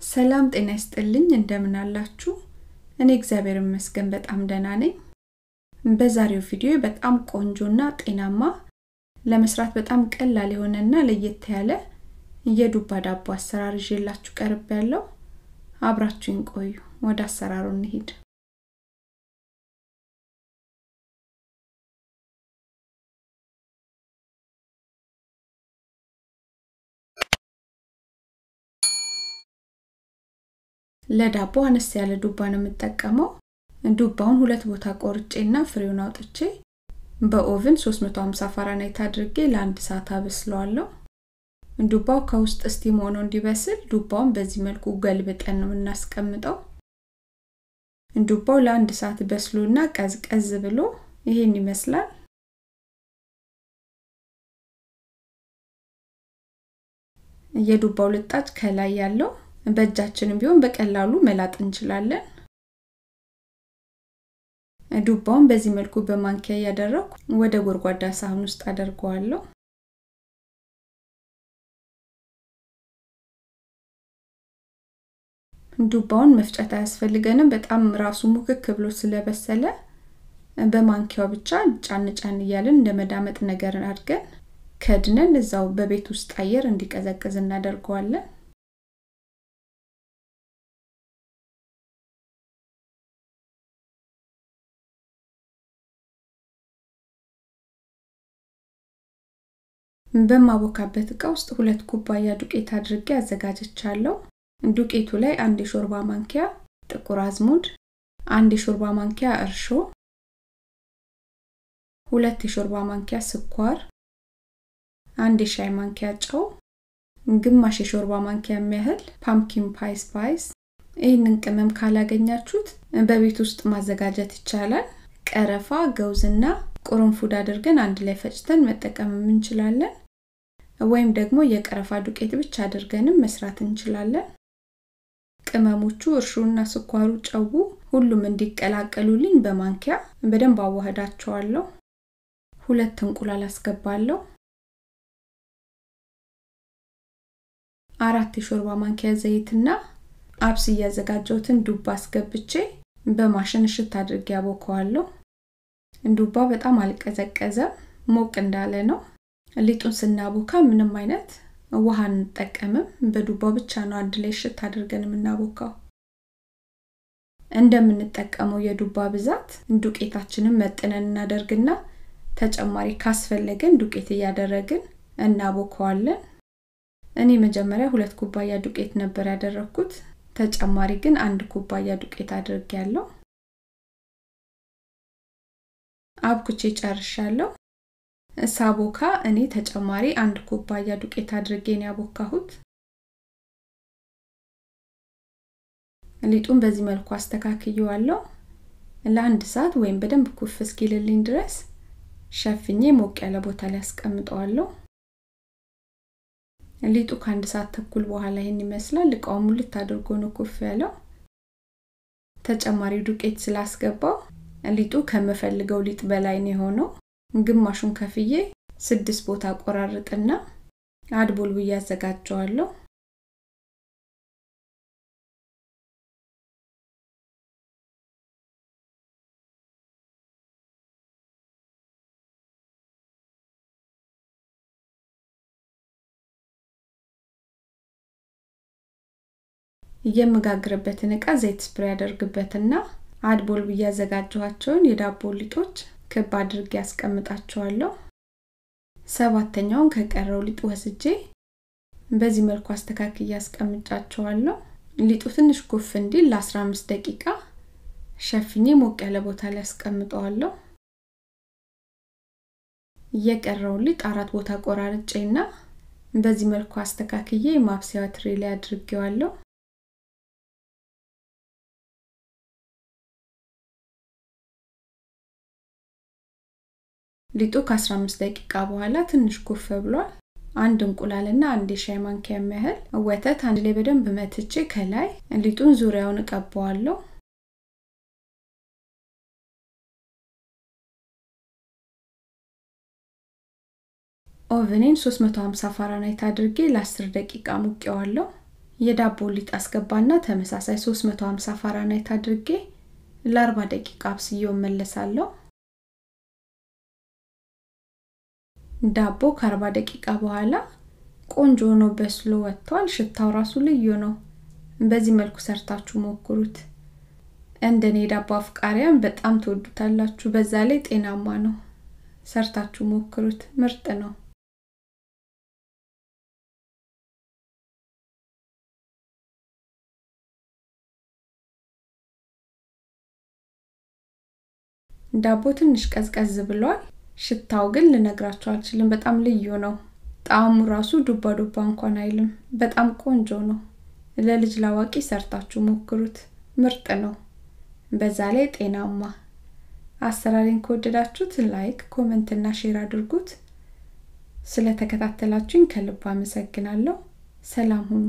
ሰላም ጤና ይስጥልኝ። እንደምን አላችሁ? እኔ እግዚአብሔር ይመስገን በጣም ደህና ነኝ። በዛሬው ቪዲዮ በጣም ቆንጆና ጤናማ ለመስራት በጣም ቀላል የሆነና ለየት ያለ የዱባ ዳቦ አሰራር ይዤላችሁ ቀርብ ያለው አብራችሁን ቆዩ። ወደ አሰራሩ እንሂድ ለዳቦ አነስ ያለ ዱባ ነው የምጠቀመው። ዱባውን ሁለት ቦታ ቆርጬና ፍሬውን አውጥቼ በ oven 350 ፋራናይት አድርጌ ለአንድ ሰዓት አበስለዋለሁ። ዱባው ከውስጥ steam ሆኖ እንዲበስል ዱባውን በዚህ መልኩ ገልብጠን ነው የምናስቀምጠው። ዱባው ለአንድ ሰዓት በስሎና ቀዝቀዝ ብሎ ይሄን ይመስላል። የዱባው ልጣጭ ከላይ ያለው በእጃችንም ቢሆን በቀላሉ መላጥ እንችላለን። ዱባውን በዚህ መልኩ በማንኪያ እያደረኩ ወደ ጎድጓዳ ሳህን ውስጥ አደርገዋለሁ። ዱባውን መፍጨት አያስፈልገንም። በጣም ራሱ ሙክክ ብሎ ስለበሰለ በማንኪያው ብቻ ጫን ጫን እያለን እንደ መዳመጥ ነገር አድርገን ከድነን እዛው በቤት ውስጥ አየር እንዲቀዘቅዝ እናደርገዋለን በማቦካበት እቃ ውስጥ ሁለት ኩባያ ዱቄት አድርጌ አዘጋጅቻለሁ። ዱቄቱ ላይ አንድ የሾርባ ማንኪያ ጥቁር አዝሙድ አንድ የሾርባ ማንኪያ እርሾ ሁለት የሾርባ ማንኪያ ስኳር አንድ የሻይ ማንኪያ ጨው ግማሽ የሾርባ ማንኪያ የሚያህል pumpkin pie spice። ይህንን ቅመም ካላገኛችሁት በቤት ውስጥ ማዘጋጀት ይቻላል። ቀረፋ ገውዝና ቁርንፉድ አድርገን አንድ ላይ ፈጭተን መጠቀም እንችላለን ወይም ደግሞ የቀረፋ ዱቄት ብቻ አድርገንም መስራት እንችላለን። ቅመሞቹ እርሾና ስኳሩ ጨው ሁሉም እንዲቀላቀሉልኝ በማንኪያ በደንብ አዋህዳቸዋለሁ። ሁለት እንቁላል አስገባለሁ። አራት የሾርባ ማንኪያ ዘይትና አብስ እያዘጋጀሁትን ዱባ አስገብቼ በማሽን እሽት አድርጌ ያቦከዋለሁ ዱባ በጣም አልቀዘቀዘም ሞቅ እንዳለ ነው ሊጡን ስናቦካ ምንም አይነት ውሃ እንጠቀምም በዱባው ብቻ ነው አንድ ላይ ሽት አድርገን የምናቦካው። እንደምንጠቀመው የዱባ ብዛት ዱቄታችንን መጥነን እናደርግና ተጨማሪ ካስፈለገን ዱቄት እያደረግን እናቦከዋለን። እኔ መጀመሪያ ሁለት ኩባያ ዱቄት ነበር ያደረግኩት ተጨማሪ ግን አንድ ኩባያ ዱቄት አድርግ ያለው አብኩቼ ጨርሻለሁ ሳቦካ እኔ ተጨማሪ አንድ ኩባያ ዱቄት አድርጌን ያቦካሁት። ሊጡን በዚህ መልኩ አስተካክየዋለሁ። ለአንድ ሰዓት ወይም በደንብ ኩፍ እስኪልልኝ ድረስ ሸፍኜ ሞቅ ያለ ቦታ ላይ አስቀምጠዋለሁ። ሊጡ ከአንድ ሰዓት ተኩል በኋላ ይህን ይመስላል። እቃው ሙልት አድርጎ ነው ኩፍ ያለው። ተጨማሪ ዱቄት ስላስገባው ሊጡ ከምፈልገው ሊጥ በላይ ነው የሆነው ግማሹን ከፍዬ ስድስት ቦታ ቆራርጥና አድቦል ብዬ አዘጋጀዋለሁ። የምጋግርበትን እቃ ዘይት ስፕሬ ያደርግበትና አድቦል ብዬ ያዘጋጀኋቸውን የዳቦ ሊጦች ክብ አድርጌ ያስቀምጣቸዋለሁ ሰባተኛውን ከቀረው ሊጥ ወስጄ በዚህ መልኩ አስተካክዬ ያስቀምጫቸዋለሁ ሊጡ ትንሽ ኩፍ እንዲል ለ15 ደቂቃ ሸፍኜ ሞቅ ያለ ቦታ ላይ ያስቀምጠዋለሁ የቀረውን ሊጥ አራት ቦታ ቆራርጬና በዚህ መልኩ አስተካክዬ ማብሰያ ትሬ ላይ አድርጌዋለሁ ሊጡ ከ15 ደቂቃ በኋላ ትንሽ ኩፍ ብሏል። አንድ እንቁላልና አንድ የሻይ ማንኪያ የሚያህል ወተት አንድ ላይ በደንብ መትቼ ከላይ ሊጡን ዙሪያውን እቀባዋለሁ oven ኤን 350 ፋራናይት አድርጌ ለ10 ደቂቃ አሙቄዋለሁ። የዳቦ ሊጥ አስገባና ተመሳሳይ 350 ፋራናይት አድርጌ ለ40 ደቂቃ አብስዬው እመለሳለሁ። ዳቦ ከ40 ደቂቃ በኋላ ቆንጆ ሆኖ በስሎ ወጥቷል። ሽታው ራሱ ልዩ ነው። በዚህ መልኩ ሰርታችሁ ሞክሩት። እንደኔ ዳቦ አፍቃሪያን በጣም ትወዱታላችሁ። በዛ ላይ ጤናማ ነው። ሰርታችሁ ሞክሩት። ምርጥ ነው። ዳቦ ትንሽ ቀዝቀዝ ብሏል። ሽታው ግን ልነግራችሁ አልችልም። በጣም ልዩ ነው። ጣዕሙ ራሱ ዱባ ዱባ እንኳን አይልም። በጣም ቆንጆ ነው። ለልጅ ላዋቂ ሰርታችሁ ሞክሩት። ምርጥ ነው። በዛ ላይ ጤናማ። አሰራሬን ከወደዳችሁት like፣ comment እና share አድርጉት። ስለተከታተላችሁኝ ከልብ አመሰግናለሁ። ሰላም ሁኑ።